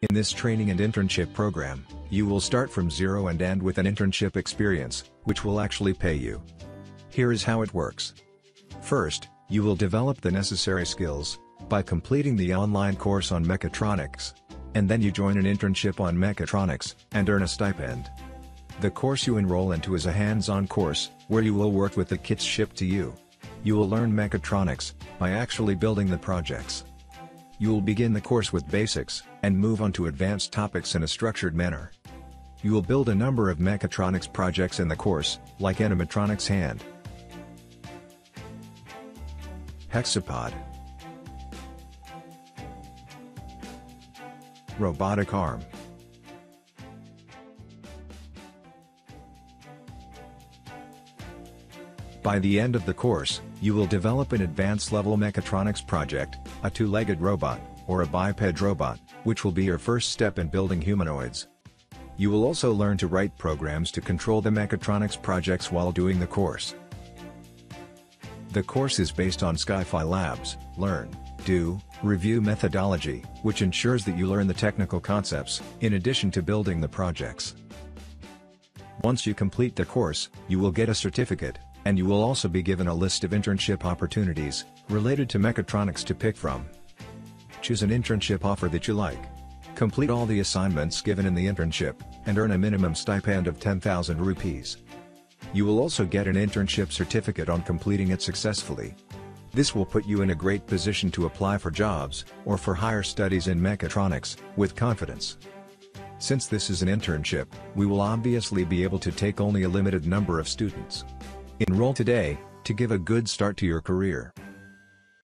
In this training and internship program, you will start from zero and end with an internship experience, which will actually pay you. Here is how it works. First, you will develop the necessary skills, by completing the online course on mechatronics. And then you join an internship on mechatronics, and earn a stipend. The course you enroll into is a hands-on course, where you will work with the kits shipped to you. You will learn mechatronics, by actually building the projects. You will begin the course with basics, and move on to advanced topics in a structured manner. You will build a number of mechatronics projects in the course, like animatronics hand, hexapod, robotic arm, By the end of the course, you will develop an advanced level mechatronics project, a two-legged robot, or a biped robot, which will be your first step in building humanoids. You will also learn to write programs to control the mechatronics projects while doing the course. The course is based on Skyfi Labs, Learn, Do, Review methodology, which ensures that you learn the technical concepts, in addition to building the projects. Once you complete the course, you will get a certificate, and you will also be given a list of internship opportunities, related to mechatronics to pick from. Choose an internship offer that you like. Complete all the assignments given in the internship, and earn a minimum stipend of 10,000 rupees. You will also get an internship certificate on completing it successfully. This will put you in a great position to apply for jobs, or for higher studies in mechatronics, with confidence. Since this is an internship, we will obviously be able to take only a limited number of students. Enroll today, to give a good start to your career.